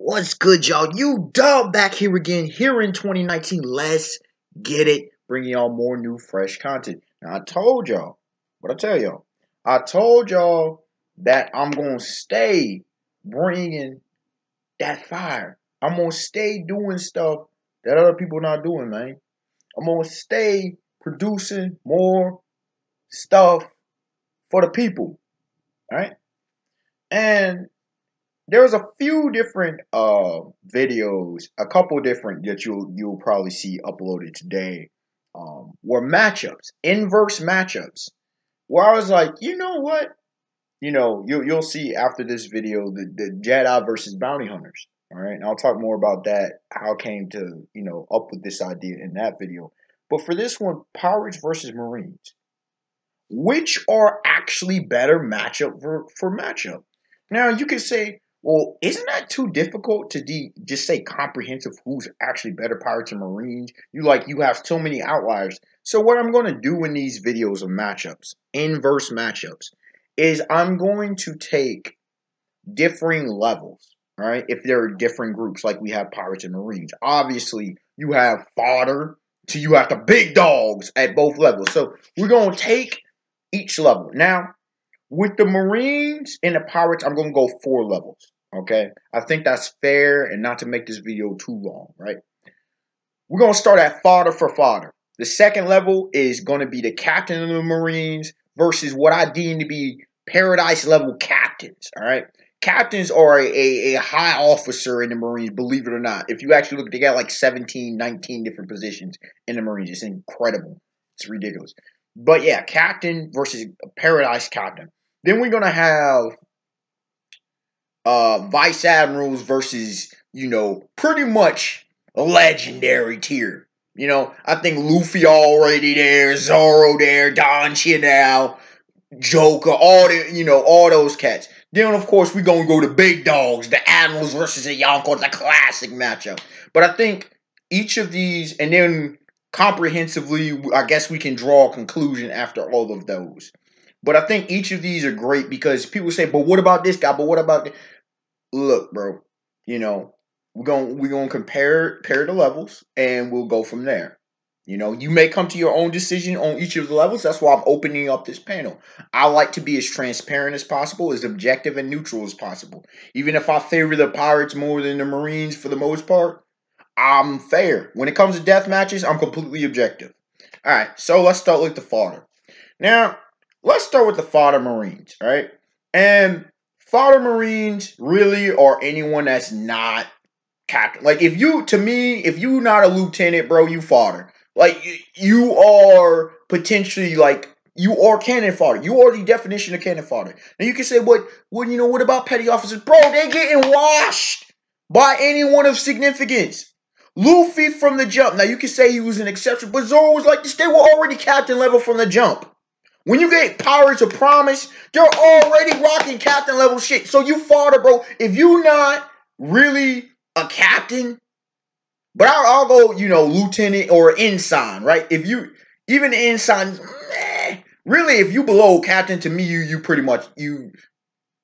What's good, y'all? You dub back here again, here in 2019. Let's get it. Bringing y'all more new, fresh content. Now, I told y'all, what I tell y'all, I told y'all that I'm going to stay bringing that fire. I'm going to stay doing stuff that other people not doing, man. I'm going to stay producing more stuff for the people, right? And there's a few different uh videos, a couple different that you'll you'll probably see uploaded today. Um, were matchups, inverse matchups, where I was like, you know what? You know, you you'll see after this video the, the Jedi versus bounty hunters. All right, and I'll talk more about that, how I came to, you know, up with this idea in that video. But for this one, Pirates versus Marines. Which are actually better matchup for, for matchup? Now you can say, well, isn't that too difficult to de- just say comprehensive who's actually better Pirates and Marines? You like you have so many outliers. So what I'm going to do in these videos of matchups, inverse matchups, is I'm going to take differing levels, right? If there are different groups, like we have Pirates and Marines. Obviously, you have fodder, so you have the big dogs at both levels. So we're going to take each level. Now, with the Marines and the Pirates, I'm going to go four levels. Okay. I think that's fair and not to make this video too long, right? We're going to start at fodder for fodder. The second level is going to be the captain of the Marines versus what I deem to be paradise level captains. All right. Captains are a, a, a, high officer in the Marines, believe it or not. If you actually look, they got like 17, 19 different positions in the Marines. It's incredible. It's ridiculous. But yeah, captain versus paradise captain. Then we're gonna have uh vice admirals versus, you know, pretty much legendary tier. You know, I think Luffy already there, Zoro there, Don Cheadle, Joker, all the you know, all those cats. Then of course we're gonna go to big dogs, the Admirals versus the Yonko, the classic matchup. But I think each of these, and then comprehensively, I guess we can draw a conclusion after all of those. But I think each of these are great because people say, "But what about this guy? But what about?" This? Look, bro. You know, we're gonna we're gonna compare compare the levels, and we'll go from there. You know, you may come to your own decision on each of the levels. That's why I'm opening up this panel. I like to be as transparent as possible, as objective and neutral as possible. Even if I favor the Pirates more than the Marines for the most part, I'm fair. When it comes to death matches, I'm completely objective. All right, so let's start with the fodder. Now, let's start with the fodder Marines, right? And fodder Marines really are anyone that's not captain. Like if you, to me, if you not a lieutenant, bro, you fodder. Like you are potentially like you are cannon fodder. You are the definition of cannon fodder. Now you can say, what, what, you know, what about petty officers, bro? They getting washed by anyone of significance. Luffy from the jump. Now you can say he was an exception, but Zoro was like this. They were already captain level from the jump. When you get Pirates of Promise, they're already rocking captain level shit. So you fodder, bro. If you not really a captain, but I'll, I'll go, you know, lieutenant or ensign, right? If you even ensign, really, if you below captain, to me, you you pretty much you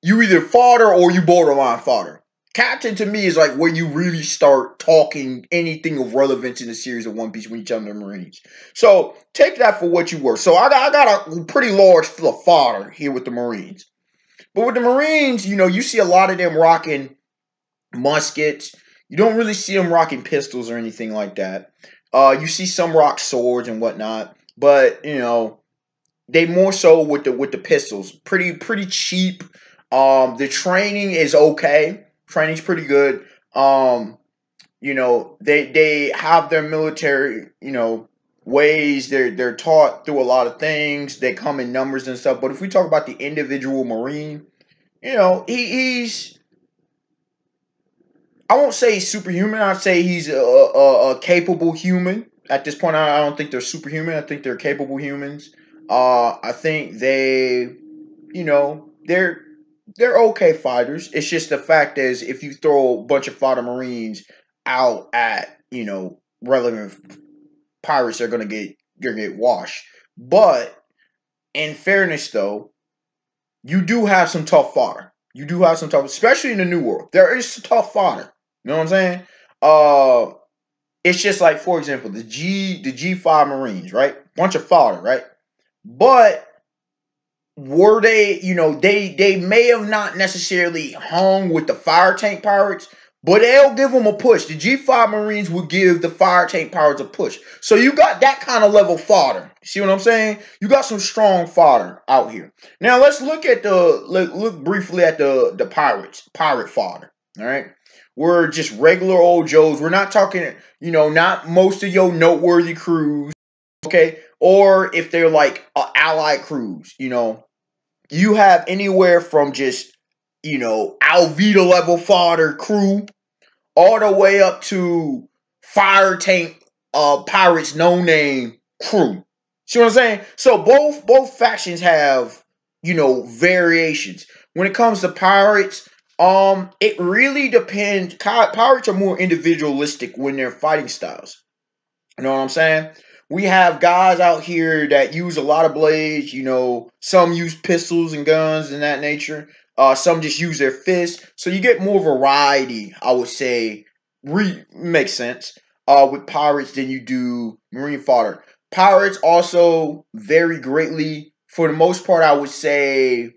you either fodder or you borderline fodder. Captain to me is like where you really start talking anything of relevance in the series of One Piece when you jump the Marines. So take that for what you were. So I got, I got a pretty large fodder here with the Marines. But with the Marines, you know, you see a lot of them rocking muskets. You don't really see them rocking pistols or anything like that. Uh, you see some rock swords and whatnot, but you know, they more so with the with the pistols. Pretty pretty cheap. Um, the training is okay training's pretty good. Um, you know, they they have their military, you know, ways. They're they're taught through a lot of things. They come in numbers and stuff. But if we talk about the individual Marine, you know, he, he's I won't say superhuman. I'd say he's a, a, a capable human. At this point, I don't think they're superhuman. I think they're capable humans. Uh, I think they, you know, they're they're okay fighters. It's just the fact is if you throw a bunch of fighter marines out at you know relevant pirates, they're gonna get gonna get washed. But in fairness, though, you do have some tough fodder. You do have some tough, especially in the new world. There is tough fodder. You know what I'm saying? Uh, it's just like, for example, the G the G five Marines, right? Bunch of fodder, right? But were they, you know, they they may have not necessarily hung with the fire tank pirates, but they'll give them a push. The G5 Marines would give the fire tank pirates a push. So you got that kind of level fodder. See what I'm saying? You got some strong fodder out here. Now let's look at the look, look briefly at the the pirates, pirate fodder. All right. We're just regular old Joes. We're not talking, you know, not most of your noteworthy crews, okay? Or if they're like uh, allied crews, you know, you have anywhere from just, you know, Alvida level fodder crew all the way up to fire tank uh pirates no name crew. See what I'm saying? So both both factions have, you know, variations. When it comes to pirates, um, it really depends. Pirates are more individualistic when they're fighting styles. You know what I'm saying? We have guys out here that use a lot of blades. You know, some use pistols and guns and that nature. Uh, some just use their fists. So you get more variety. I would say, re- makes sense. Uh, with pirates than you do marine fodder. Pirates also vary greatly. For the most part, I would say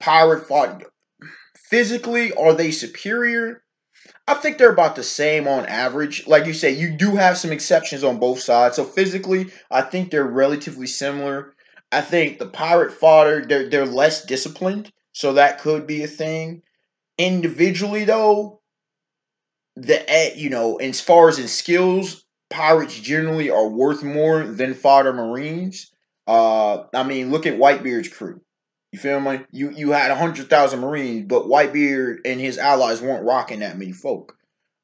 pirate fodder physically, are they superior? I think they're about the same on average. Like you say, you do have some exceptions on both sides. So physically, I think they're relatively similar. I think the pirate fodder, they're they're less disciplined, so that could be a thing. Individually though, the eh, you know, as far as in skills, pirates generally are worth more than fodder marines. Uh, I mean, look at Whitebeard's crew. You feel me? You you had a hundred thousand Marines, but Whitebeard and his allies weren't rocking that many folk.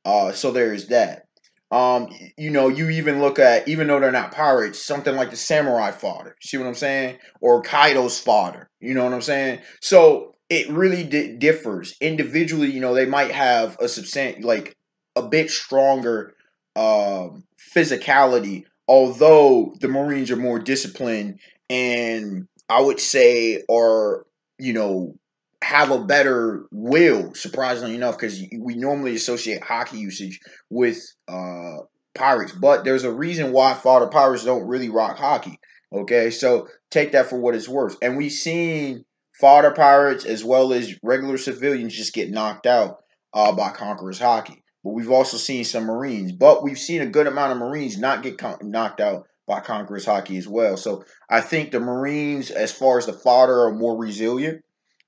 Uh, so there is that. Um, you know, you even look at even though they're not pirates, something like the samurai fodder. See what I'm saying? Or Kaido's fodder. You know what I'm saying? So it really di- differs individually. You know, they might have a substantial, like a bit stronger um, physicality, although the Marines are more disciplined and I would say are, you know, have a better will, surprisingly enough, because we normally associate Haki usage with uh, pirates. But there's a reason why Father pirates don't really rock Haki. Okay, so take that for what it's worth. And we've seen Father pirates as well as regular civilians just get knocked out uh, by Conqueror's Haki. But we've also seen some Marines. But we've seen a good amount of Marines not get con- knocked out by Conqueror's Haki as well. So I think the Marines, as far as the fodder, are more resilient,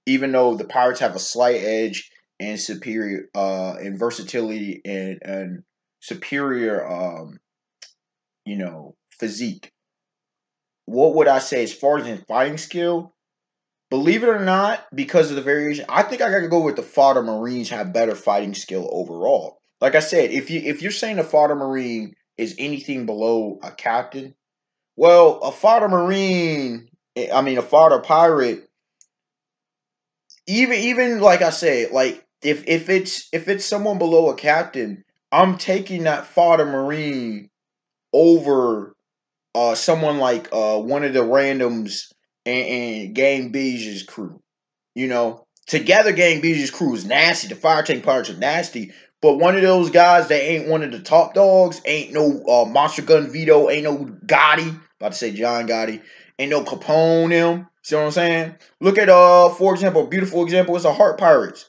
even though the Pirates have a slight edge and superior uh in versatility and and superior um you know physique. What would I say as far as in fighting skill? Believe it or not, because of the variation, I think I gotta go with the fodder Marines have better fighting skill overall. Like I said, if you if you're saying a fodder Marine is anything below a captain, well, a fodder marine, eh, I mean a fodder pirate, even even like I say, like if if it's if it's someone below a captain, I'm taking that fodder marine over uh someone like uh one of the randoms and, and Gang Bege's crew. You know, together Gang Bege's crew is nasty. The fire tank pirates are nasty, but one of those guys that ain't one of the top dogs, ain't no uh, Monster Gun Vito, ain't no Gotti, about to say John Gotti, ain't no Capone him. See what I'm saying? Look at uh, for example, beautiful example is the Heart Pirates.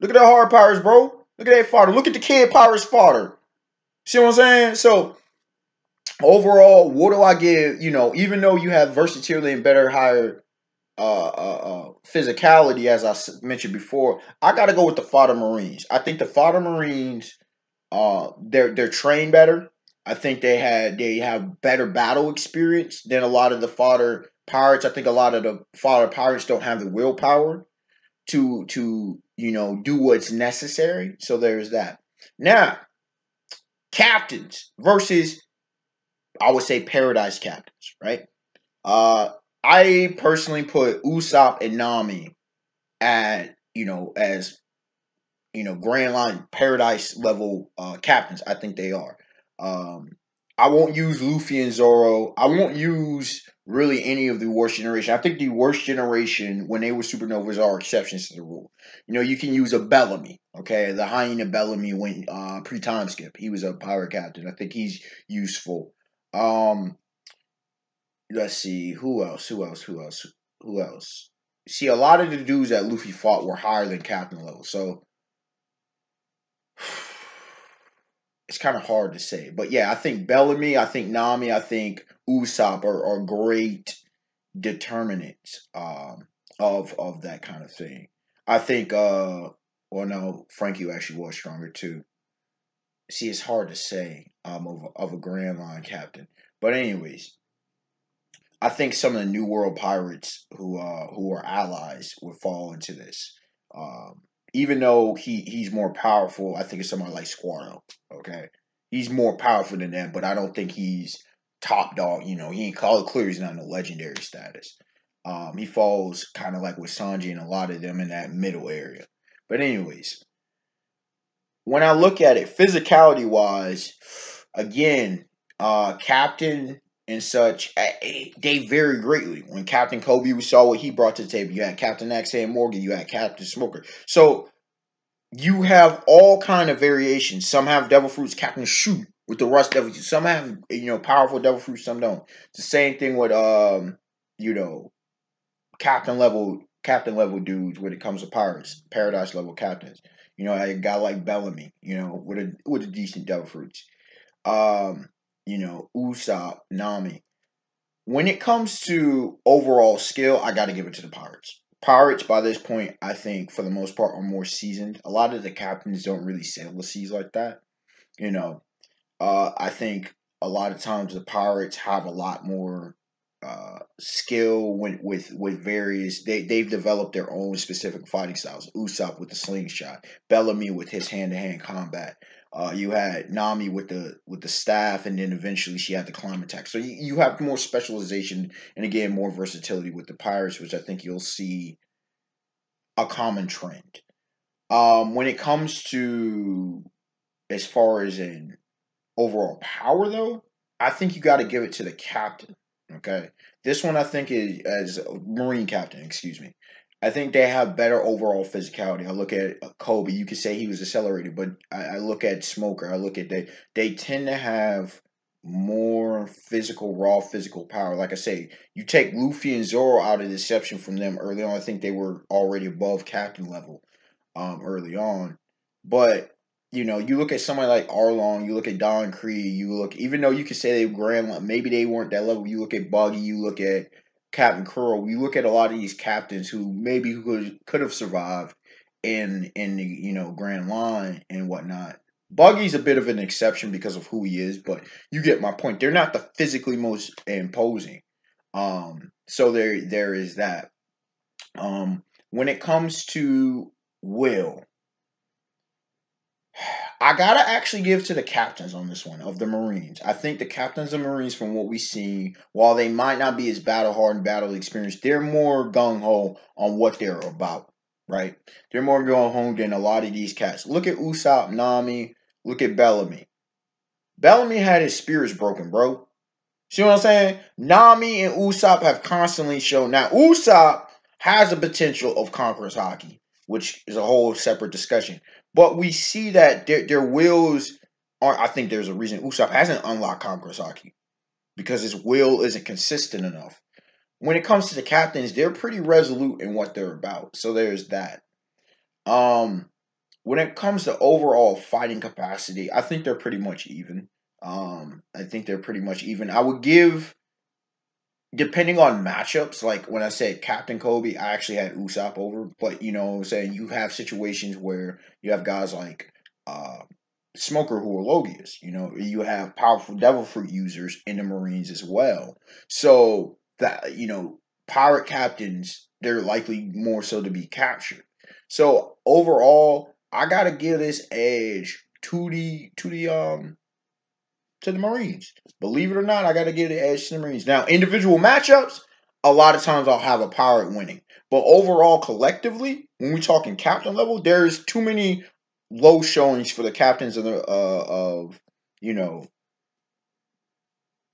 Look at the Heart Pirates, bro. Look at that fodder. Look at the Kid Pirates fodder. See what I'm saying? So overall, what do I give? You know, even though you have versatility and better, higher uh, uh, uh, physicality, as I mentioned before, I got to go with the Fodder Marines. I think the Fodder Marines, uh, they're they're trained better. I think they had they have better battle experience than a lot of the Fodder Pirates. I think a lot of the Fodder Pirates don't have the willpower to to you know do what's necessary. So there's that. Now, captains versus I would say paradise captains, right? Uh I personally put Usopp and Nami at you know as you know Grand Line Paradise level uh, captains. I think they are. Um, I won't use Luffy and Zoro. I won't use really any of the worst generation. I think the worst generation when they were supernovas are exceptions to the rule. You know, you can use a Bellamy. Okay, the hyena Bellamy went uh, pre time skip. He was a pirate captain. I think he's useful. Um, let's see who else. Who else? Who else? Who else? See, a lot of the dudes that Luffy fought were higher than captain level, so it's kind of hard to say. But yeah, I think Bellamy, I think Nami, I think Usopp are, are great determinants um, of of that kind of thing. I think uh well no, Franky actually was stronger too. See, it's hard to say um of, of a Grand Line captain. But anyways, I think some of the New World pirates who uh who are allies would fall into this. Um even though he he's more powerful, I think it's someone like Squardo. Okay, he's more powerful than them, but I don't think he's top dog. You know, he ain't call it clear. He's not in a legendary status. Um, he falls kind of like with Sanji and a lot of them in that middle area. But anyways, when I look at it, physicality wise, again, uh, Captain and such, they vary greatly. When Captain Kobe, we saw what he brought to the table. You had Captain Axe-Hand Morgan, you had Captain Smoker. So you have all kind of variations. Some have devil fruits, Captain Shoot with the rust devil. Some have you know powerful devil fruits, some don't. It's the same thing with um, you know, captain level captain level dudes when it comes to pirates, paradise level captains. You know, a guy like Bellamy, you know, with a with a decent devil fruits. Um, you know, Usopp, Nami. When it comes to overall skill, I got to give it to the Pirates. Pirates, by this point, I think for the most part, are more seasoned. A lot of the captains don't really sail the seas like that. You know, uh, I think a lot of times the Pirates have a lot more uh, skill with, with with various. They they've developed their own specific fighting styles. Usopp with the slingshot, Bellamy with his hand to hand combat. Uh, you had Nami with the with the staff, and then eventually she had the Clima-Tact. So you, you have more specialization and again more versatility with the pirates, which I think you'll see a common trend. Um, when it comes to as far as in overall power, though, I think you got to give it to the captain. Okay, this one I think is as Marine captain. Excuse me. I think they have better overall physicality. I look at uh, Kobe. You could say he was accelerated, but I, I look at Smoker. I look at they. They tend to have more physical, raw physical power. Like I say, you take Luffy and Zoro out of deception from them early on. I think they were already above captain level um, early on. But you know, you look at somebody like Arlong, you look at Don Krieg, you look even though you could say they grand, maybe they weren't that level. You look at Buggy, you look at Captain Kuro, you look at a lot of these captains who maybe could could have survived in in the you know Grand Line and whatnot. Buggy's a bit of an exception because of who he is, but you get my point. They're not the physically most imposing. Um, so there there is that. Um, when it comes to will, I gotta actually give to the captains on this one of the Marines. I think the captains of Marines, from what we see, while they might not be as battle hardened, battle experienced, they're more gung ho on what they're about. Right? They're more gung ho than a lot of these cats. Look at Usopp, Nami. Look at Bellamy. Bellamy had his spirits broken, bro. See what I'm saying? Nami and Usopp have constantly shown. Now Usopp has the potential of conqueror's Haki, which is a whole separate discussion. But we see that their, their wills aren't. I think there's a reason Usopp hasn't unlocked Haki because his will isn't consistent enough. When it comes to the captains, they're pretty resolute in what they're about. So there's that. Um, when it comes to overall fighting capacity, I think they're pretty much even. Um, I think they're pretty much even. I would give depending on matchups, like when I said Captain Kobe, I actually had Usopp over. But you know I'm saying? You have situations where you have guys like uh, Smoker who are Logias. You know, you have powerful Devil Fruit users in the Marines as well. So that you know, pirate captains, they're likely more so to be captured. So overall, I gotta give this edge to the to the um to the Marines. Believe it or not, I got to give the edge to the Marines. Now, individual matchups, a lot of times I'll have a pirate winning. But overall, collectively, when we're talking captain level, there's too many low showings for the captains of the uh, of you know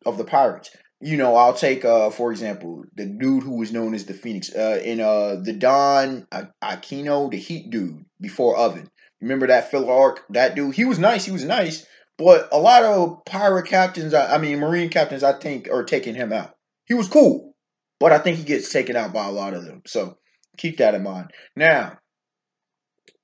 of the pirates. You know, I'll take uh for example the dude who was known as the Phoenix uh in uh the Don Accino, the Heat dude before Oven Remember that filler arc? That dude, he was nice. He was nice. But a lot of pirate captains, I mean, marine captains, I think, are taking him out. He was cool, but I think he gets taken out by a lot of them. So keep that in mind. Now,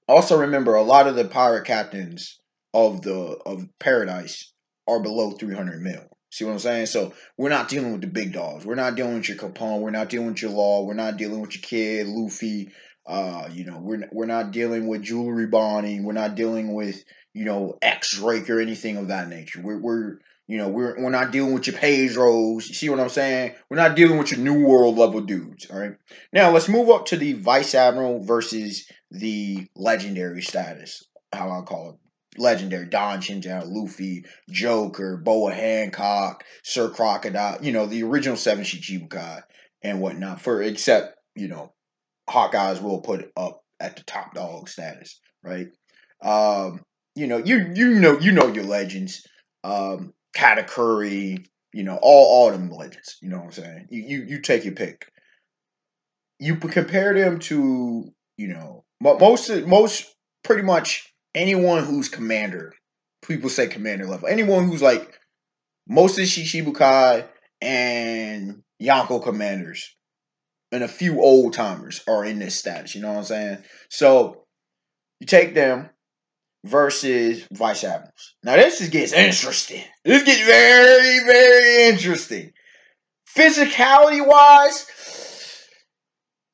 also remember, a lot of the pirate captains of the of Paradise are below 300 mil. See what I'm saying? So we're not dealing with the big dogs. We're not dealing with your Capone. We're not dealing with your Law. We're not dealing with your kid, Luffy. Uh, you know, we're we're not dealing with Jewelry Bonnie. We're not dealing with you know X Drake or anything of that nature. We're we're you know we're we're not dealing with your Pedros. You see what I'm saying? We're not dealing with your New World level dudes. All right. Now let's move up to the Vice Admiral versus the Legendary status. How I call it legendary Don Chinjao, Luffy, Joker, Boa Hancock, Sir Crocodile, you know, the original Seven Shichibukai and whatnot. For except, you know, Hawkeyes will put up at the top dog status, right? Um, you know, you you know you know your legends. Um Katakuri, you know, all all them legends, you know what I'm saying? You you, you take your pick. You compare them to, you know, most most pretty much anyone who's commander, people say commander level, anyone who's like most of Shichibukai and Yonko commanders and a few old timers are in this status. You know what I'm saying? So you take them versus vice admirals. Now this just gets interesting. This gets very, very interesting. Physicality wise,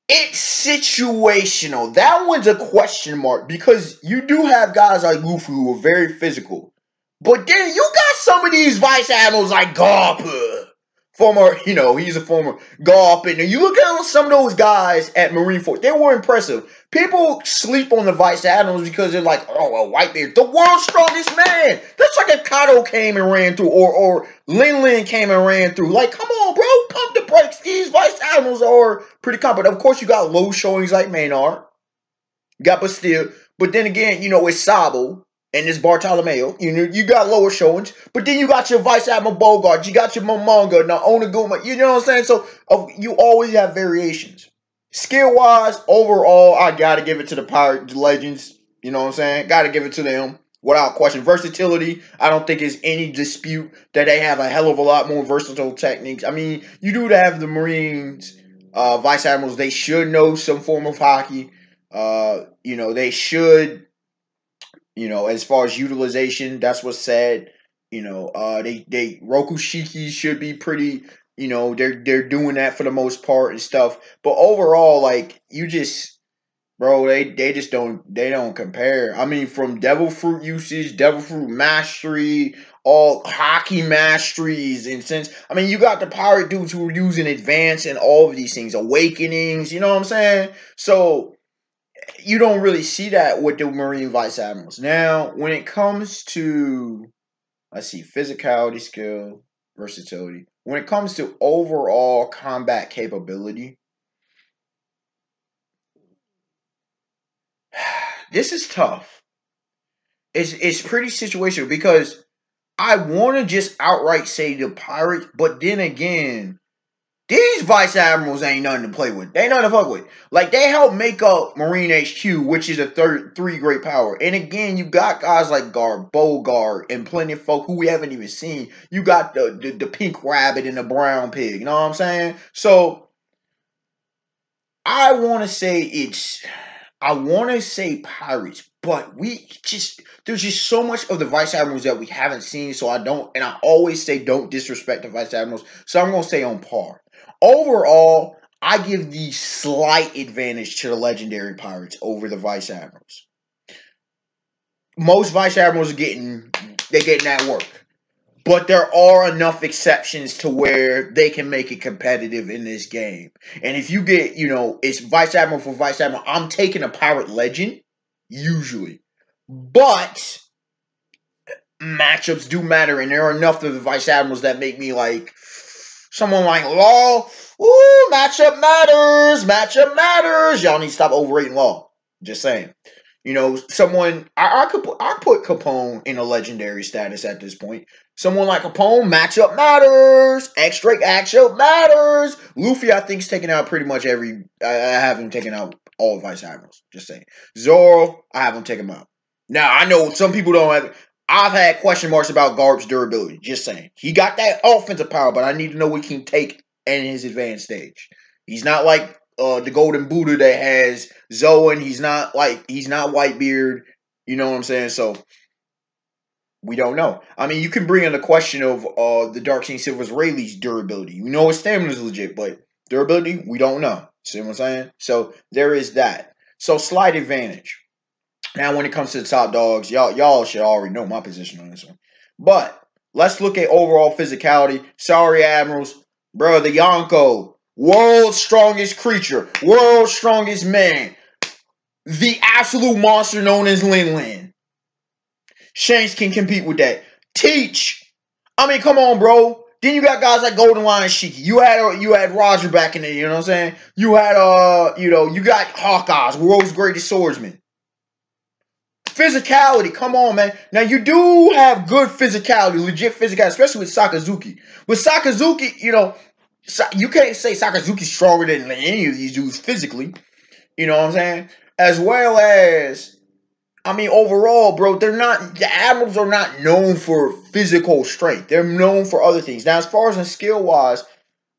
it's situational. That one's a question mark because you do have guys like Luffy who are very physical. But then you got some of these vice admirals like Garpa former, you know, he's a former golf. And you look at some of those guys at Marineford, they were impressive. People sleep on the vice admirals because they're like, oh, a Whitebeard, the world's strongest man. That's like if Kaido came and ran through, or or Lin Lin came and ran through. Like, come on, bro, pump the brakes. These vice admirals are pretty competent. Of course, you got low showings like Maynard. You got Bastille. But then again, you know, it's Sabo and it's Bartolomeo. You know, you got lower showings, but then you got your Vice Admiral Bogart, you got your Momonga, now Onigumo, you know what I'm saying? So uh, you always have variations. Skill wise, overall, I gotta give it to the Pirate Legends. You know what I'm saying? Gotta give it to them without question. Versatility, I don't think is any dispute that they have a hell of a lot more versatile techniques. I mean, you do have the Marines, uh, Vice Admirals, they should know some form of Haki. Uh, you know, they should you know, as far as utilization, that's what's said. You know, uh, they they Roku Shiki should be pretty. You know, they're they're doing that for the most part and stuff. But overall, like you just, bro, they they just don't they don't compare. I mean, from Devil Fruit usage, Devil Fruit mastery, all Haki masteries, and since I mean, you got the pirate dudes who are using advance and all of these things, awakenings. You know what I'm saying? So you don't really see that with the Marine Vice Admirals. Now, when it comes to, let's see, physicality, skill, versatility, when it comes to overall combat capability, this is tough. It's, it's pretty situational because I want to just outright say the Pirates, but then again, these vice admirals ain't nothing to play with. They ain't nothing to fuck with. Like they help make up Marine HQ, which is a third three great power. And again, you got guys like Guard, Bogart, and plenty of folk who we haven't even seen. You got the, the the pink rabbit and the brown pig. You know what I'm saying? So I want to say it's. I want to say pirates, but we just there's just so much of the vice admirals that we haven't seen. So I don't, and I always say don't disrespect the vice admirals. So I'm gonna say on par. Overall, I give the slight advantage to the legendary pirates over the vice admirals. Most vice admirals are getting they're getting that work. But there are enough exceptions to where they can make it competitive in this game. And if you get, you know, it's Vice Admiral for Vice Admiral, I'm taking a Pirate Legend, usually. But matchups do matter, and there are enough of the Vice Admirals that make me like, Someone like Law, ooh, matchup matters, matchup matters. Y'all need to stop overrating Law. Just saying. You know, someone I, I could put I put Capone in a legendary status at this point. Someone like Capone, matchup matters. X Drake matchup matters. Luffy, I think, is taking out pretty much every. I, I have him taking out all Vice Admirals. Just saying. Zoro, I have him take him out. Now I know some people don't have. I've had question marks about Garp's durability. Just saying, he got that offensive power, but I need to know what he can take in his advanced stage. He's not like uh, the Golden Buddha that has Zoan. He's not like he's not Whitebeard. You know what I'm saying? So we don't know. I mean, you can bring in the question of uh, the Dark King Silvers Rayleigh's durability. You know his stamina is legit, but durability, we don't know. See what I'm saying? So there is that. So slight advantage. Now, when it comes to the top dogs, y'all y'all should already know my position on this one. But let's look at overall physicality. Sorry, Admirals. Bro, the Yonko, world's strongest creature, world's strongest man, the absolute monster known as Lin Lin. Shanks can compete with that. Teach. I mean, come on, bro. Then you got guys like Golden Lion Shiki. You had uh, you had Roger back in there, you know what I'm saying? You had uh, you know, you got Hawkeyes, world's greatest swordsman. Physicality, come on, man. Now you do have good physicality, legit physicality, especially with Sakazuki. With Sakazuki, you know, you can't say Sakazuki's stronger than any of these dudes physically. You know what I'm saying? As well as I mean, overall, bro, they're not the Admirals are not known for physical strength. They're known for other things. Now, as far as in skill wise,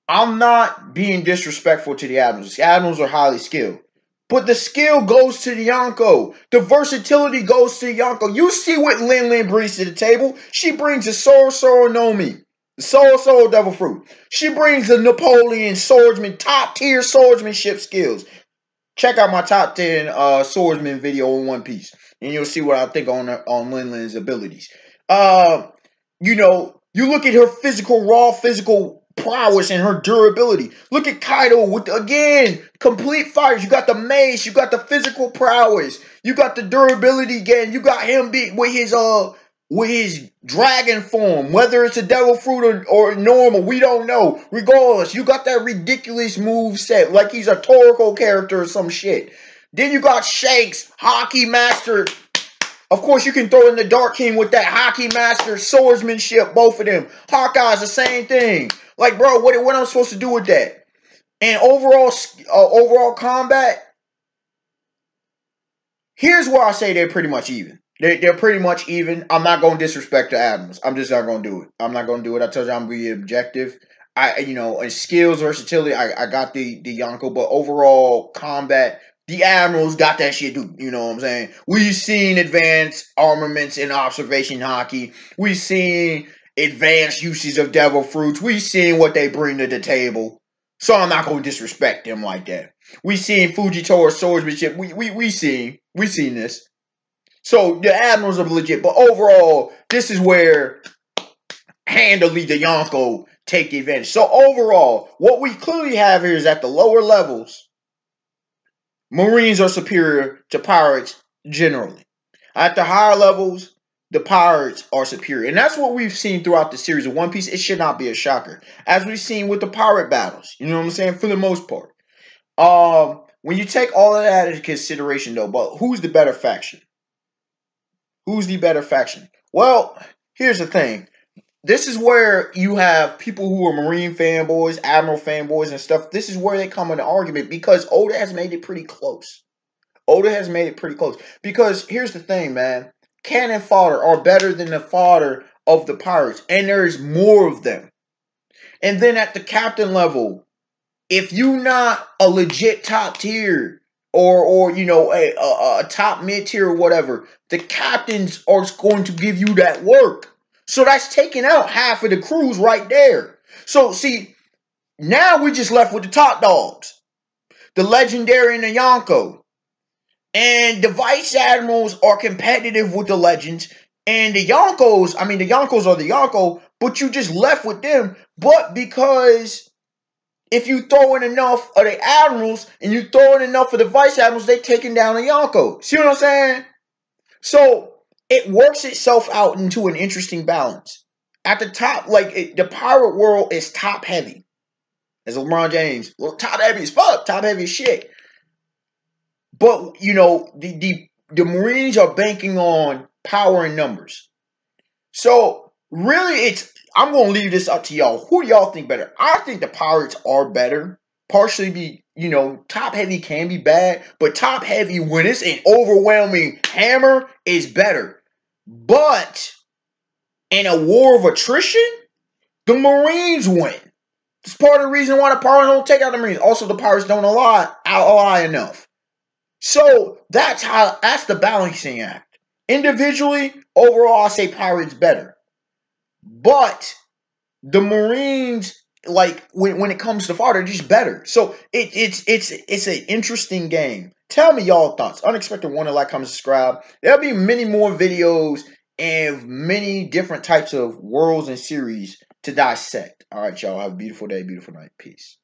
I'm not being disrespectful to the Admirals. The Admirals are highly skilled. But the skill goes to the Yonko. The versatility goes to the Yonko. You see what Lin Lin brings to the table. She brings a Soro Soro Nomi. Soro Soro Devil Fruit. She brings the Napoleon swordsman, top tier swordsmanship skills. Check out my top 10 uh, swordsman video on One Piece and you'll see what I think on on Lin Lin's abilities. Uh, you know, you look at her physical, raw physical prowess and her durability. Look at Kaido with again complete fires. You got the mace, you got the physical prowess, you got the durability again. You got him be with his uh with his dragon form, whether it's a devil fruit or, or normal, we don't know. Regardless, you got that ridiculous move set, like he's a Toriko character or some shit. Then you got Shanks, Haki Master. Of course, you can throw in the Dark King with that Haki Master swordsmanship, both of them. Hawkeye's the same thing. Like, bro, what, what I'm supposed to do with that? And overall, uh, overall combat, here's where I say they're pretty much even. They, they're pretty much even. I'm not going to disrespect the Adams. I'm just not going to do it. I'm not going to do it. I told you I'm being objective. I, you know, and skills, versatility, I, I got the the Yonko, but overall combat, the Admirals got that shit dude. You know what I'm saying? We've seen advanced armaments in observation Haki. We've seen advanced uses of devil fruits. We've seen what they bring to the table. So I'm not gonna disrespect them like that. We seen Fujitora swordsmanship. We we we seen we seen this. So the admirals are legit, but overall, this is where handily the Yonko take advantage. So overall, what we clearly have here is at the lower levels, Marines are superior to pirates generally. At the higher levels, the pirates are superior. And that's what we've seen throughout the series of One Piece. It should not be a shocker. As we've seen with the pirate battles. You know what I'm saying? For the most part. Um, when you take all of that into consideration though, but who's the better faction? Who's the better faction? Well, here's the thing this is where you have people who are Marine fanboys, Admiral fanboys, and stuff. This is where they come into argument because Oda has made it pretty close. Oda has made it pretty close. Because here's the thing, man. Cannon fodder are better than the fodder of the pirates, and there's more of them. And then at the captain level, if you're not a legit top tier or or you know a, a, a top mid tier or whatever, the captains are going to give you that work. So that's taking out half of the crews right there. So see, now we're just left with the top dogs. The legendary and the Yonko. And the vice admirals are competitive with the legends. And the Yonkos, I mean the Yonkos are the Yonko, but you just left with them. But because if you throw in enough of the admirals and you throw in enough of the vice admirals, they taking down the Yonko. See what I'm saying? So it works itself out into an interesting balance. At the top, like it, the pirate world is top heavy. As LeBron James, well, top heavy as fuck, top heavy as shit. But you know, the the the Marines are banking on power and numbers. So really, it's I'm gonna leave this up to y'all. Who do y'all think better? I think the Pirates are better, partially be you know, top heavy can be bad, but top heavy, when it's an overwhelming hammer, is better. But in a war of attrition, the Marines win. It's part of the reason why the Pirates don't take out the Marines. Also, the Pirates don't ally, ally enough. So that's how that's the balancing act. Individually, overall, I say Pirates better. But the Marines, like when, when it comes to they're just better. So it, it's it's it's an interesting game. Tell me y'all thoughts. Unexpected one to like, comment, subscribe. There'll be many more videos and many different types of worlds and series to dissect. All right, y'all. Have a beautiful day, beautiful night. Peace.